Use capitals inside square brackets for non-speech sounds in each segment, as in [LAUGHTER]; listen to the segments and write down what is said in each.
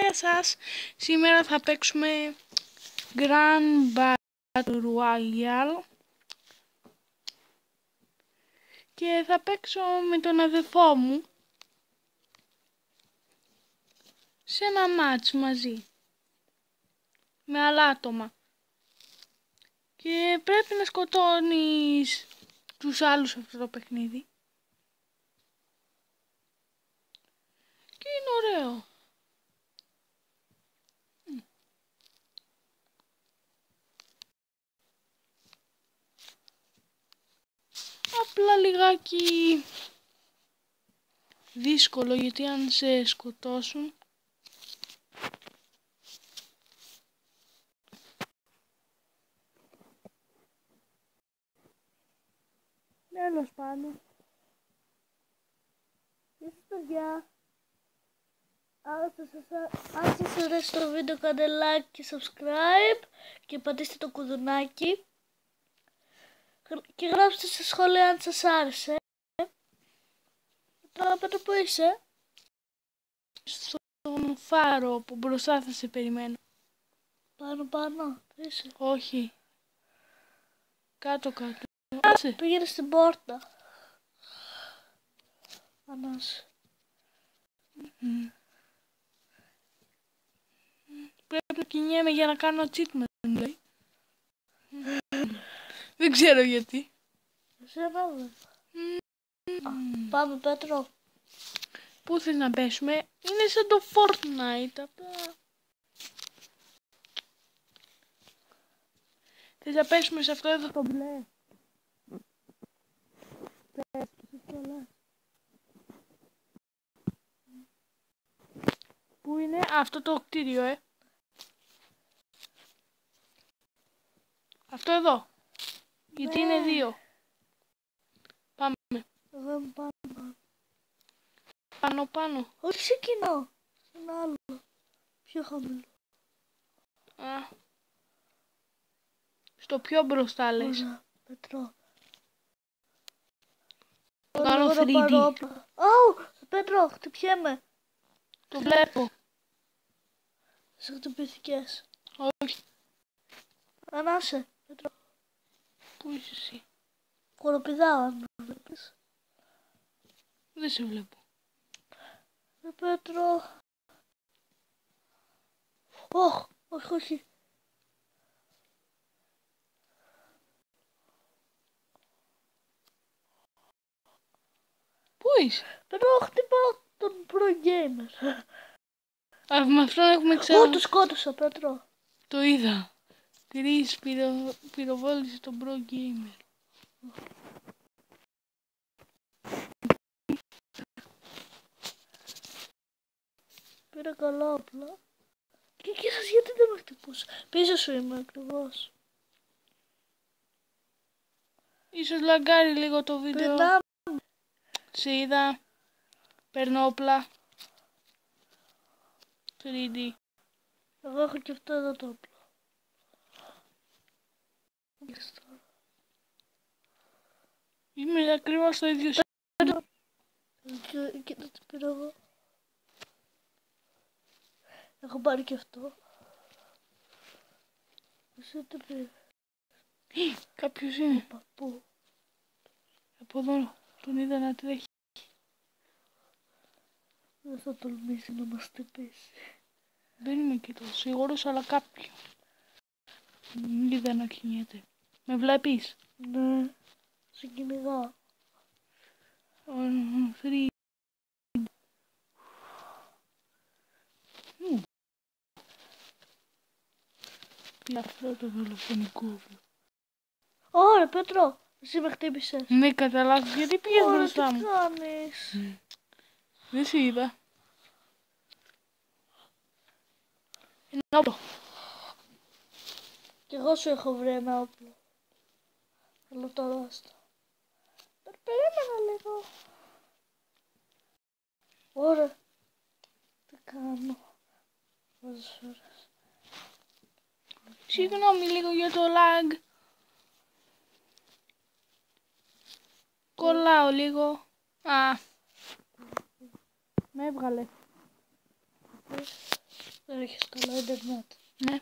Γεια σας! Σήμερα θα παίξουμε Grand Battle Royale. Και θα παίξω με τον αδερφό μου. Σε ένα μάτς μαζί. Με άλλα άτομα. Και πρέπει να σκοτώνεις τους άλλους σε αυτό το παιχνίδι. Και είναι ωραίο απλά λιγάκι δύσκολο γιατί αν σε σκοτώσουν Τέλος πάντων. Γεια σας παιδιά. Αν σας αρέσει το βίντεο κάντε like και subscribe και πατήστε το κουδουνάκι και γράψτε στα σχόλια αν σας άρεσε. Τώρα πέτω που είσαι. Στον φάρο που μπροστά θα σε περιμένω. Πάνω πάνω, είσαι. Όχι. Κάτω κάτω. Άσε. Πήγαινε στην πόρτα. Ανάσε. Mm. Πρέπει να κινιέμαι για να κάνω achievement, λέει. Δεν ξέρω γιατί. Σε mm. Πάμε Πέτρο. Πού θες να πέσουμε; Είναι σαν το Fortnite. Απλά... Θες να πέσουμε σε αυτό εδώ; Το μπλε. Πού είναι; Αυτό το κτίριο, ε. Αυτό εδώ. Γιατί είναι ναι. δύο. Πάμε. Εγώ πάνω. Πάνω πάνω. Όχι σε κοινό. Σε ένα άλλο. Πιο χαμηλό. Α. Στο πιο μπροστά λες. Πετρό. Το κάνω 3D. Ω, Πέτρο, χτυπιέμαι. Το βλέπω. Σε χτυπηθηκές. Όχι. Ανάσε, Πέτρο. Πού είσαι εσύ; Κοροπηδάω αν βλέπεις. Δεν σε βλέπω. Ε, Πέτρο. Όχ, όχι, όχι. Πού είσαι; Πέτρο, χτυπάω τον pro gamer. Α, με αυτόν έχουμε ξανά... Ω, το σκότωσα, Πέτρο. Το είδα. Κρίς πυρο... πυροβόλησε τον Pro Gamer. Πήρα καλά απλά. Και εκεί σας γιατί δεν με χτυπούσε. Πίσω σου είμαι ακριβώς. Ίσως λαγκάρει λίγο το βίντεο. Περνάμε. Σε είδα. Παίρνω όπλα. 3D. Εγώ έχω και αυτό εδώ το όπλο. Είμαι ακριβώς στο ίδιο σημείο. Κοίτα τι πήρα εγώ. Έχω πάρει και αυτό. Εσύ τι πήρε; Κάποιος είναι. Πού. Από εδώ τον είδα να τρέχει. Δεν θα τολμήσει να μας τυπήσει. Δεν είμαι και τόσο σίγουρος, αλλά κάποιο. Είδα να κινιέται. Με βλέπεις; Ναι. Σε κυνηγά. Free. Τι αυτό το δολοφονικό Ωραία, Πέτρο. Εσύ με χτύπησες. Ναι, κατά Γιατί πήγες μπροστά μου. τι κάνεις. Δεν σε είδα. Είναι όπλο. Κι εγώ σου έχω βρει ένα όπλο. Αλλά τώρα άστο. Περίμενα λίγο. Ωραία. Τι κάνω; Πόσες ώρες. Συγγνώμη λίγο για το lag. Κολλάω λίγο. Α. Με έβγαλε. Δεν έχεις καλά ίντερνετ. Ναι.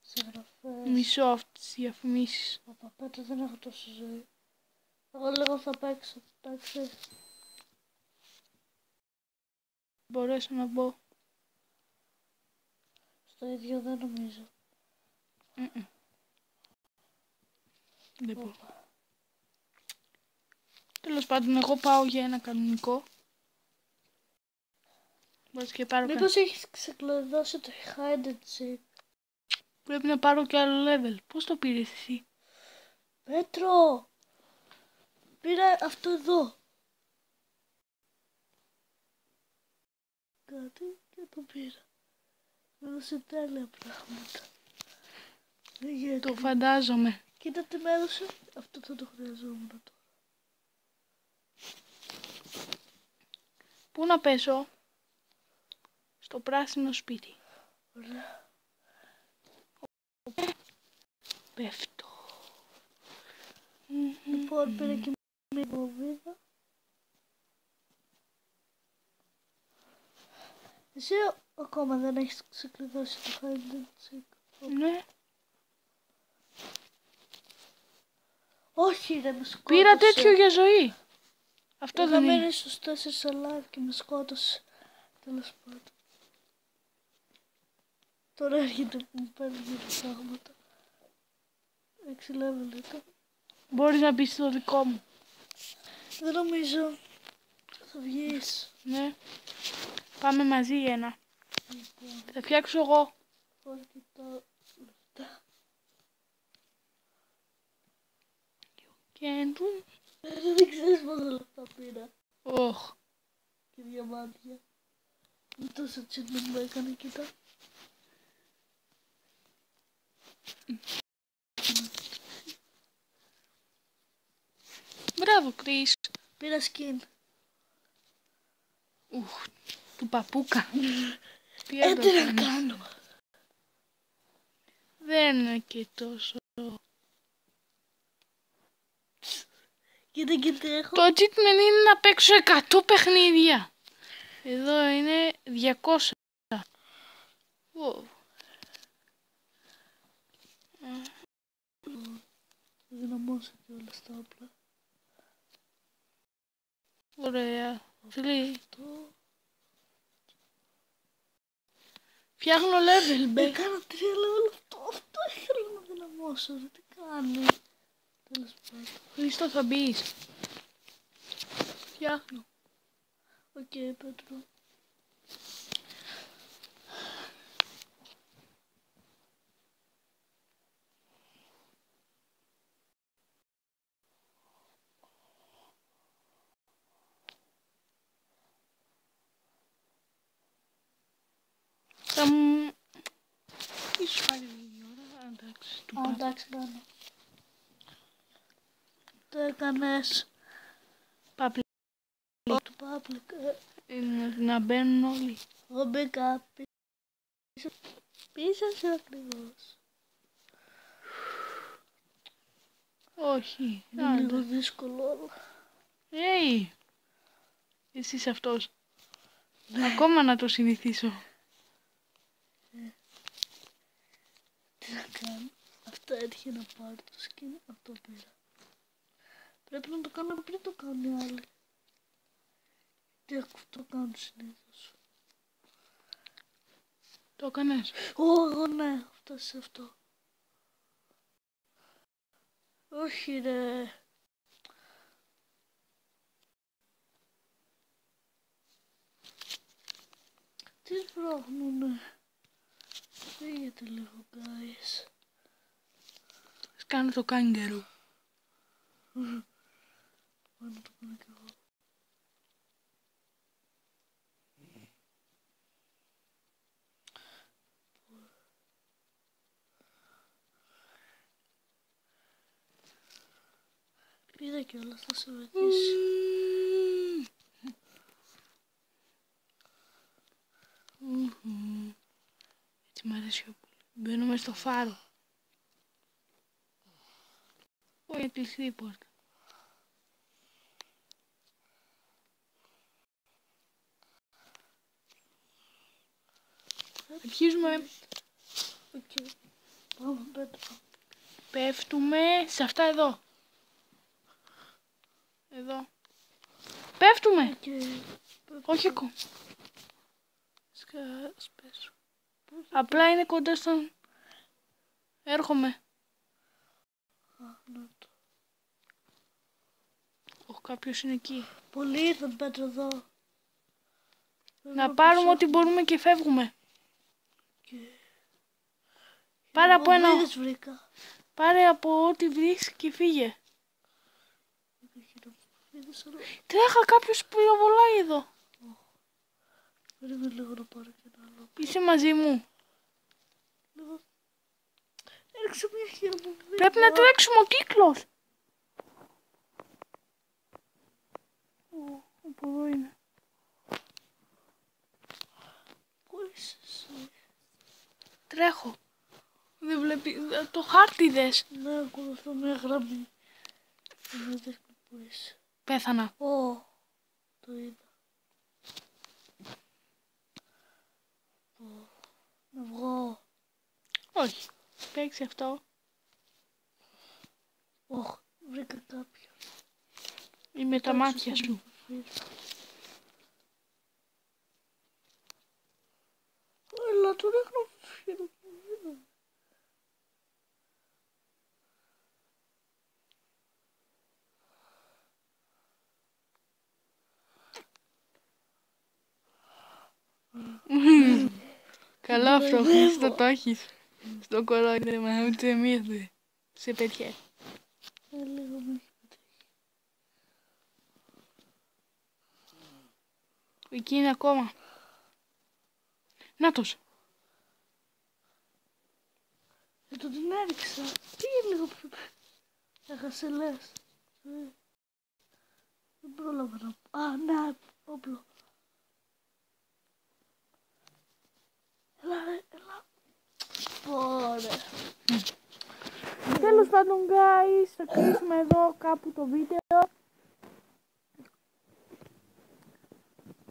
Σε γραφές. Μισό αυτές τις διαφημίσεις. Παπαπέτα δεν έχω τόση ζωή. Εγώ λίγο θα παίξω, εντάξει. Μπορέσω να μπω. Στο ίδιο δεν νομίζω. Mm-mm. Δεν μπορώ. Τέλος πάντων, εγώ πάω για ένα κανονικό. Μπορείς και πάρω Μήπως έχεις ξεκλειδώσει το hide and seek. Πρέπει να πάρω και άλλο level. Πώς το πήρες εσύ; Πέτρο! Πήρα αυτό εδώ. Κάτι και το πήρα. Μου έδωσε τέλεια πράγματα. Δεν γίνεται. Το φαντάζομαι. Κοίτα τι με έδωσε. Αυτό θα το χρειαζόμουν τώρα. Πού να πέσω; Στο πράσινο σπίτι. Ωραία. Πέφτω. Λοιπόν, πήρα και μια βοβίδα. Εσύ ακόμα δεν έχεις ξεκλειδώσει το hide and seek. Ναι. Όχι, δεν με σκότωσε. Πήρα τέτοιο για ζωή. Αυτό Είχα δεν είναι. μείνει στους τέσσερις alive και με σκότωσε. Τέλος πάντων. Τώρα έρχεται που μου παίρνει τα πράγματα. Έξι level ήταν. Μπορείς να μπεις στο δικό μου. Δεν νομίζω. Θα βγεις. Ναι. Πάμε μαζί για ένα. Λοιπόν, Θα φτιάξω εγώ. πώς κοιτάω λεφτά. Και ντου. Δεν ξέρεις πόσα λεφτά πήρα. Οχ. Και διαμάντια. Με τόσο τσίμπι μου έκανε, κοίτα. Μπράβο, Κρίς. Πήρα skin. Ουχ. Του παπούκα. [LAUGHS] Τι Ε, τι να έκανες; κάνω. Δεν είναι και τόσο. Κοίτα και τι έχω. Το achievement είναι να παίξω 100 παιχνίδια. Εδώ είναι 200. Wow. Δυναμώσω και όλα στα όπλα. Ωραία. Φίλοι, Το... φτιάχνω level, μπε. Έκανα τρία level αυτό. Αυτό ήθελα να δυναμώσω. ρε, Τι κάνει. Τέλος πάντων. Χρήστο θα μπεις. Φτιάχνω. Οκ, Πέτρο. Θα μου... Ίσως πάλι λίγη ώρα. Εντάξει, του Α, πάω. εντάξει, κάνω. Το έκανες. Πάπλη. Του Public. ε, Να, να μπαίνουν όλοι. Εγώ μπήκα πίσω. Πίσω σου ακριβώς. Όχι. Είναι Άντε. λίγο δύσκολο, αλλά... Hey. Εσύ είσαι αυτός. Ακόμα να το συνηθίσω. Να κάνω. Αυτό έτυχε να πάρει το skin. Αυτό πήρα. Πρέπει να το κάνω πριν το κάνουν οι άλλοι. Τι αυτό κάνουν συνήθως. Το έκανες; Ω, εγώ ναι, αυτό σε αυτό. Όχι ρε. Τι σπρώχνουνε. Φύγετε λίγο, guys. Ας κάνω το κάγκερου. Πάω να το κάνω κι εγώ. Πήρα κιόλας, θα σε βοηθήσει. Έτσι μ' αρέσει πιο πολύ. Μπαίνουμε στο φάρο. Όχι, κλειστή η πόρτα. Αρχίζουμε. Okay. Πάμε πέτρα. Πέφτουμε σε αυτά εδώ. Εδώ. Πέφτουμε. Okay. Όχι ακόμα. Σπέσω. Απλά είναι κοντά στον... Έρχομαι. Α, να το. Ο κάποιος είναι εκεί. Πολλοί ήρθαν πέτρα εδώ. Να πάρουμε ό,τι μπορούμε και φεύγουμε. Και... Πάρε από ένα... Βομβίδες βρήκα. Πάρε από ό,τι βρεις και φύγε. Βομβίδες, αλλά... Τρέχα κάποιος πυροβολάει εδώ. Περίμενε λίγο να πάρω και ένα άλλο. Είσαι μαζί μου. Λίγο. Έριξε μια χειροβομβίδα. Πρέπει να τρέξουμε ο κύκλος. Ω, Από εδώ είναι. Πού είσαι εσύ; Τρέχω. Δεν βλέπει. Το χάρτη δες. Ναι, ακολουθώ μια γραμμή. Δεν δείχνει πού είσαι. Πέθανα. Ω, το είδα. Ω, Να βγω. Όχι. Παίξει αυτό. Ωχ, βρήκα κάποιον. Ή με τα μάτια σου. Αλλά τον έχω χειροκροτήσει. Καλό αυτό. Χρήστο το έχεις. Στο κορόιδεμα. Ούτε μία δεν σε πετυχαίνει. Ε, λίγο με έχει πετύχει. Εκεί είναι ακόμα. Νάτος. Ε, το την έριξα. Πήγε λίγο πιο... Έχασε λες. Ε, Δεν πρόλαβα να... Α, ναι, όπλο. Έλα, ρε, έλα. Ωραία. Τέλος πάντων guys, θα κλείσουμε εδώ κάπου το βίντεο.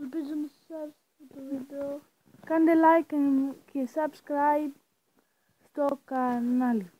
Ελπίζω να σας άρεσε το βίντεο. Κάντε like και subscribe στο κανάλι.